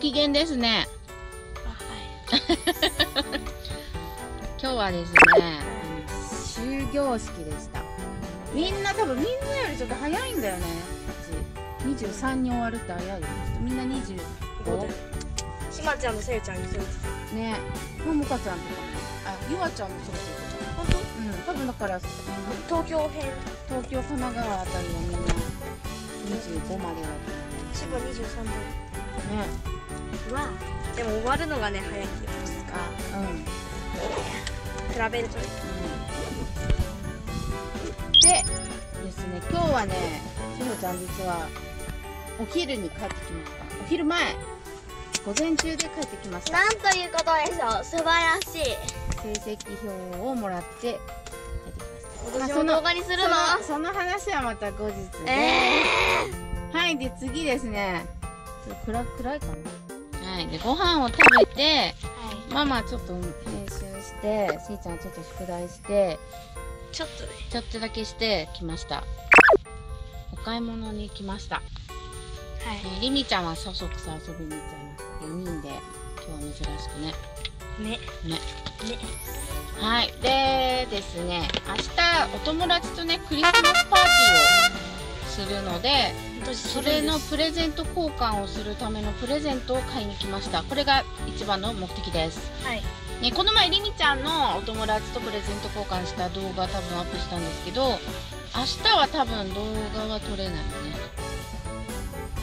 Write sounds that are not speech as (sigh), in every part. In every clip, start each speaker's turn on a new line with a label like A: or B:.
A: 機嫌ですね。今日はですね終業式でした。みんな多分みんなよりちょっと早いんだよね。うち23に終わるって早いよ。みんな25
B: しまちゃんとせいちゃんにする
A: ね。ももかちゃんとか。あゆわちゃんもそうそう
B: 本当？
A: うん。多分だから
B: 東京編。
A: 東京神奈川あたりはみんな25までだ
B: 千葉23
A: とね。
B: 分わでも終わるのがね早い気がする
A: あうん。
B: 比べるとね。
A: でですね今日はねしほちゃん実はお昼に帰ってきました。お昼前。午前中で帰ってきました。
B: なんということでしょう。素晴らしい。
A: 成績表をもらって帰ってきました。
B: 私も動画にするの？
A: そのその話はまた後日で、
B: え
A: はいで次ですね。暗暗いかなはいでご飯を食べて
B: ー、
A: ママちょっと編集してしーちゃんちょっと宿題して
B: ちょっとね。
A: ちょっとだけしてきました。お買い物に来ました、
B: はい。
A: えー、りみちゃんはそそくさ遊びに行っちゃいました。4人で。今日は珍しくね。
B: ね。
A: ね。
B: ね。
A: はい。でですね明日お友達とねクリスマスパーティーをするのでそれのプレゼント交換をするためのプレゼントを買いに来ました。これが一番の目的です。
B: はい。
A: ね、この前りみちゃんのお友達とプレゼント交換した動画多分アップしたんですけど明日は多分動画は撮れないね。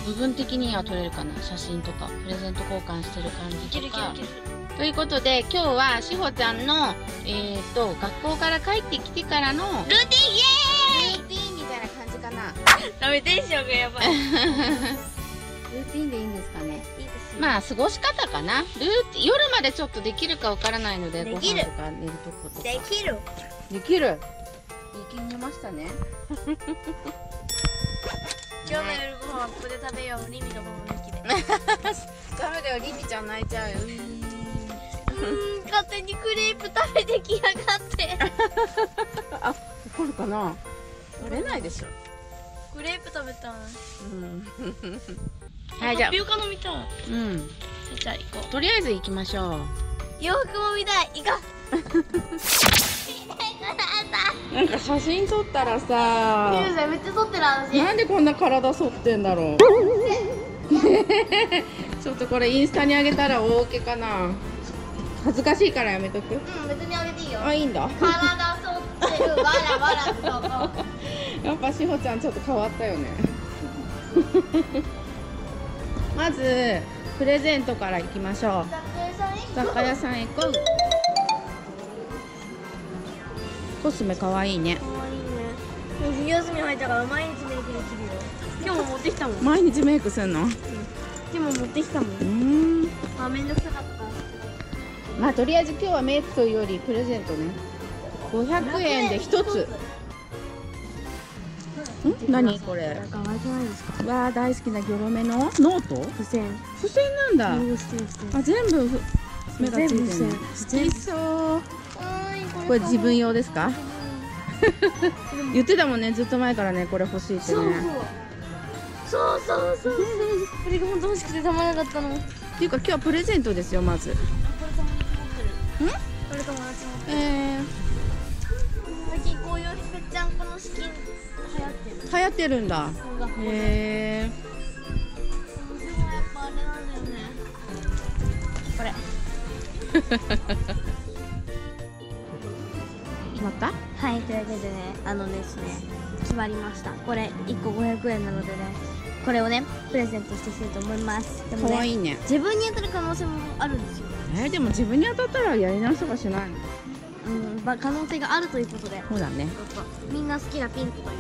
A: 部分的には撮れるかな。写真とかプレゼント交換してる感じとか。ということで今日はしほちゃんの、えー、と学校から帰ってきてからのルーテ
B: ィンイエ
A: ィ (laughs)
B: ダメテンションがやばい。(laughs)
A: ルーティンでいいんですかね？まあ過ごし方かな。ルーティン夜までちょっとできるかわからないので
B: できる。
A: とか寝るとことか。
B: できる。
A: できる。いい気見ましたね。(laughs)
B: 今日の夜ご飯はここで食べよう。リミとママの息で
A: ダメだよリミちゃん泣いちゃうよ。
B: うーん。勝手にクレープ食べてきやがって。
A: あ怒るかな？取れないでしょ
B: クレープ食べたい。
A: うん。はいじゃあ。
B: タピオカ飲みたい。
A: うん。
B: じゃあ行こ
A: とりあえず行きましょう。
B: う洋服も見たい。行こ (laughs)
A: なんか写真撮ったらさ。
B: うさんめっちゃ撮ってる私
A: なんでこんな体反ってんだろう。(laughs) ちょっとこれインスタにあげたら大受けかな。恥ずかしいからやめとく。
B: うん別にあげていいよ。
A: あいいんだ。
B: 体反ってる。わらわらってそこ
A: やっぱしほちゃんちょっと変わったよね。(laughs) まずプレゼントからいきましょう。雑貨屋さんへ行こう。コスメかわいいね。
B: もう冬休み入ったから毎日メイクできるよ。今日も持ってきたもん。
A: 毎日メイクすんの？う
B: 今日も持ってきたもん。
A: ーん。
B: あめんどくさかった。
A: まあとりあえず今日はメイクというよりプレゼントね。500円で1つん？何？これ
B: なんか可愛くないですか？
A: わあ大好きなギョロメの？ノート？
B: 付箋。
A: 付箋なんだ。あ全部ふ目がついてる。好きそう。
B: こ
A: これ自分用ですか？言ってたもんね。ずっと前からねこれ欲しいってね。
B: そうそう。そうそうこれが本当欲しくてたまらなかったの。
A: っていうか今日はプレゼントですよまず。
B: これ友達持って。る
A: え
B: 最近こういうぺっちゃんこのスキン流行ってる
A: ー、流行ってるんだ。へえ
B: でもやっぱあれなんだよねこれ。
A: 決まった？
B: はいというわけでねあのですね決まりました。これ1個500円なのでねこれをねプレゼントしてほしいと思います。でもね
A: ね。
B: 自分に当たる可能性もあるんですよ。
A: えー、でも自分に当たったらやり直しとかしないの？
B: うん、まあ、可能性があるということで。
A: そうだね。
B: みんな好きなピンクという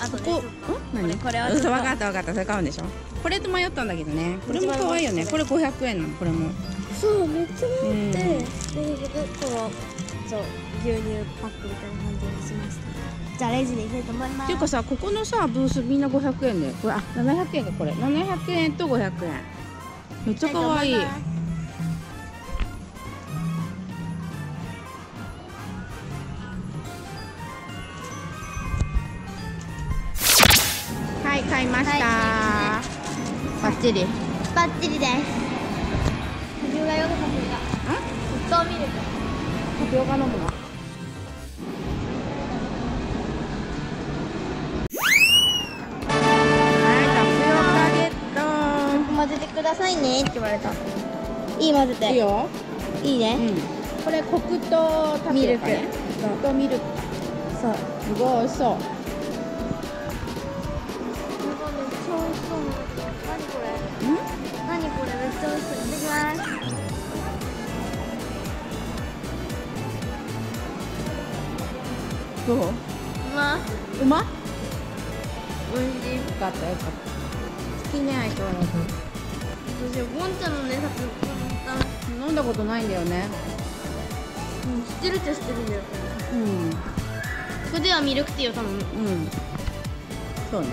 B: あとね
A: ここん？何？
B: これはちょっと。
A: 嘘分かった分かった。それ買うんでしょ？これと迷ったんだけどね。これも可愛いよね。これ500円なの。これも。
B: とそうめっちゃ迷って、
A: うん。
B: でこうそう牛乳パックみたいな感じにしました。じゃあレジに行きたいと思います。
A: っていうかさここのさブースみんな500円で。これあ700円かこれ。700円と500円。めっちゃ可愛いはい買いました、
B: は
A: バッチリ。
B: バッチリです。タピオカよタピオカ沸騰ミルク
A: タピオカ飲むのはいタピオカゲッ
B: 混ぜてくださいねって言われた。いい混ぜて
A: トいいよ。
B: いいね、
A: うん。これコクとタピオカね。コク。とミルク。
B: そう。
A: すごい美味しそう
B: 何これ？
A: うん
B: 何これ？めっちゃ美味しそうい。ただきます
A: どう
B: うま
A: うま
B: おい。しい。
A: よかったよかった好きね相変わらず
B: 私ゴンちゃんのねタピオカの
A: 飲んだことない。んだよね
B: うん知ってるっちゃ知ってるんだよ
A: うん
B: これではミルクティーを頼む
A: うんそうね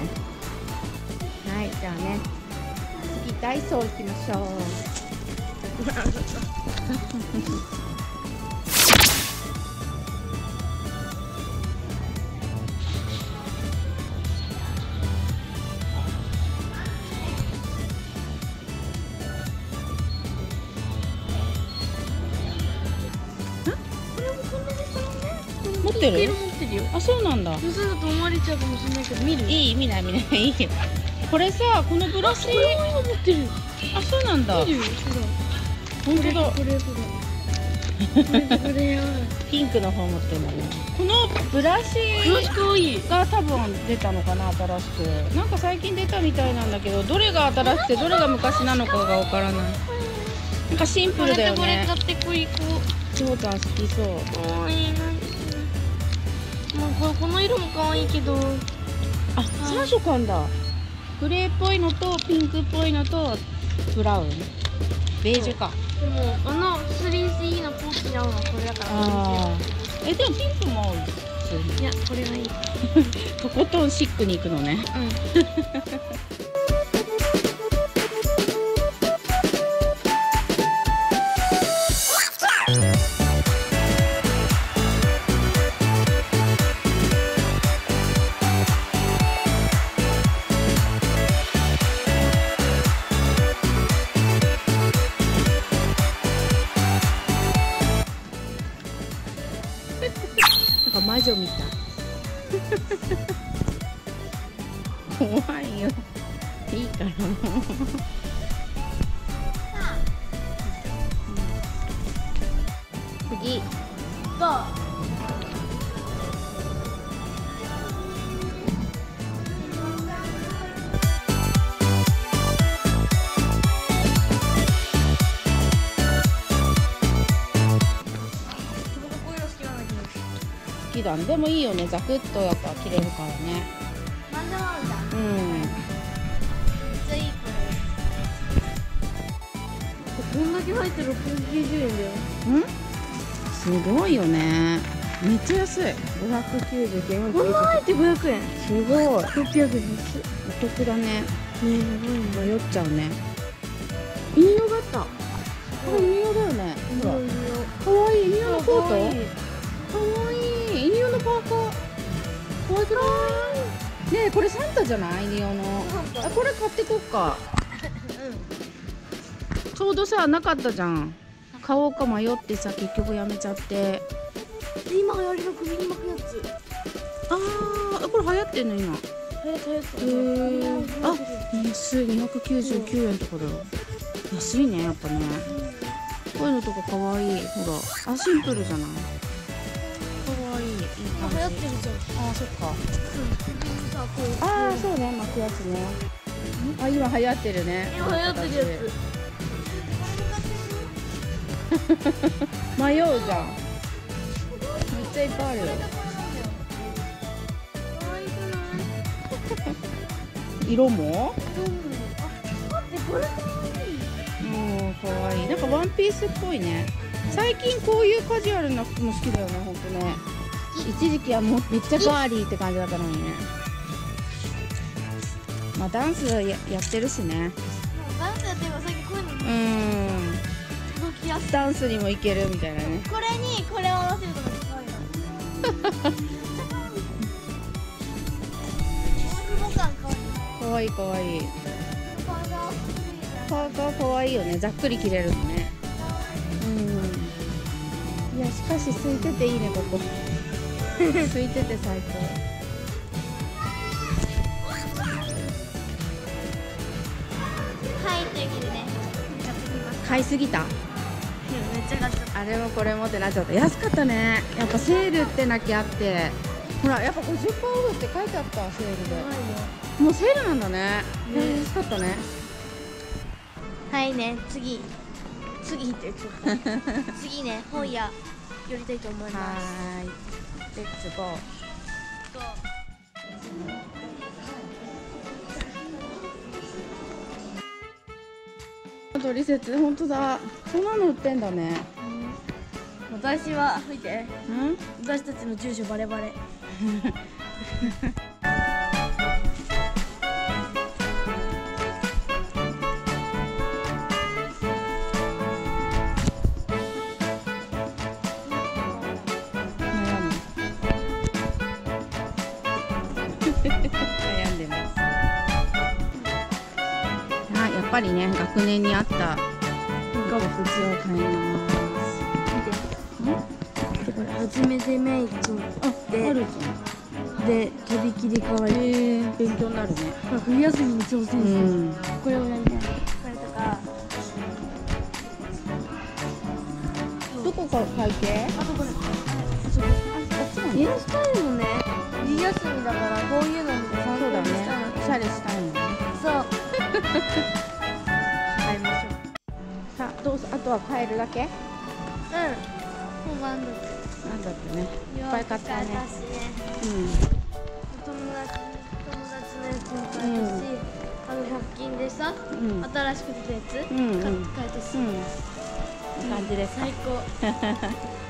A: はいじゃあね次ダイソー行きましょう。持ってる？
B: 持ってるよ。
A: あそうなんだ。
B: そうすると思われちゃうかもしれないけど見る？
A: いい見ない見ない。いいよこれさこのブラシ？
B: これも今持ってる。
A: あそうなんだ。本当だ。
B: これこれ
A: ピンクの方持ってるんだね。このブラシが多分出たのかな新しく。なんか最近出たみたいなんだけどどれが新しくてどれが昔なのかがわからない。なんかシンプルだよね。
B: とこれ買ってこいこ
A: 翔ちゃん好きそう。
B: うかわいまあこれこの色も可愛いけど。
A: あ3色あんだグレーっぽいのとピンクっぽいのとブラウン。ベージュか。
B: でもあの 3C のポーチに合うのはこれだから。
A: えでもピンクも普通に
B: いやこれがいい。(laughs)
A: とことんシックに行くのね。
B: うん (laughs)
A: 怖いよ。いいから次。
B: と
A: 好きだ。ねでもいいよね。ザクッとやっぱ切れるからね
B: こんだけ入って690円だよ。
A: うん？すごいよね。めっちゃ安い。599円。
B: こんな入って500円。
A: すごい。お
B: 600円ですね
A: 得だね。
B: えやばい
A: 迷っちゃうね。犬用だったこれ犬用だよね。かわい。い犬用のコート？かわい。い。犬用のパーカー？かわい。くない？ねえこれサンタじゃない？犬用の。あこれ買ってこっかちょうどさなかったじゃん。買おうか迷ってさ結局やめちゃって。
B: 今流行りの首に巻くやつ。
A: あーこれ流行ってんの今。
B: 流行った流行った。
A: へー。あ安い。299円とかだよ。安いねやっぱね。こういうのとかかわい。いほらあシンプルじゃない？かわいいいい感じ。
B: 流行ってるじゃん。
A: あそっか
B: う
A: ああそうね巻くやつね。あ今流行ってるね。
B: 今流行ってるやつ (laughs)
A: 迷うじゃん。めっちゃいっぱいあるよ。色も？
B: あ待ってこれ可愛い
A: うんかわい。いなんかワンピースっぽいね。最近こういうカジュアルな服も好きだよねほんとね。一時期はもうめっちゃガーリーって感じだったのにね。まあダンスややってるしね。
B: ダンスやってれば最近こういうの
A: うんダンスにもいけるみたいなね。
B: これにこれを合わせるとめっちゃ可愛いのボ感可愛い
A: かわい。いかわいいパーカーかわいいよね。ざっくり着れるのね。うん。いやしかし空いてていいねここ。(laughs) 空いてて最高。
B: はいというわけでね買ってきました
A: 買いすぎた？
B: めっちゃ買っちゃった。
A: あれもこれもってなっちゃった。安かったね。やっぱセールってなきゃあって。ほらやっぱ50%オフって書いてあったセールで。もうセールなんだね。
B: ね
A: 安かったね。
B: はいね。次。次って言っちゃった次ね本屋。寄りたいと思います。
A: はーい。レッツゴートリセツ本当だ。そんなの売ってんだね。
B: 私は見て。
A: うん？
B: 私たちの住所バレバレ
A: ぱりね学年に合った。服を買います
B: 見てこれ初めてメイク
A: あ
B: で
A: ある
B: でとびきり可愛い
A: え。勉強になるね。
B: 冬休みに挑戦する、
A: うん。
B: これをやりたい。これとか。
A: どこか会計
B: あとこれ。あそこ
A: あっちなの
B: ヘアスタイルもね冬休みだからこういうの見て参考
A: そうだね。
B: にしたの
A: おしゃれしたいもんね。
B: そう
A: あとは買えるだけ？
B: うん。本番だって
A: なんだってね。いっぱい買ったね。
B: 私ね。
A: うん。
B: 友達友達のやつも買えたし、あの100均でさ、
A: うん。
B: 新しく出たやつ、
A: うんうん。
B: 買買えたし、
A: うん。感じで
B: 最高 (laughs)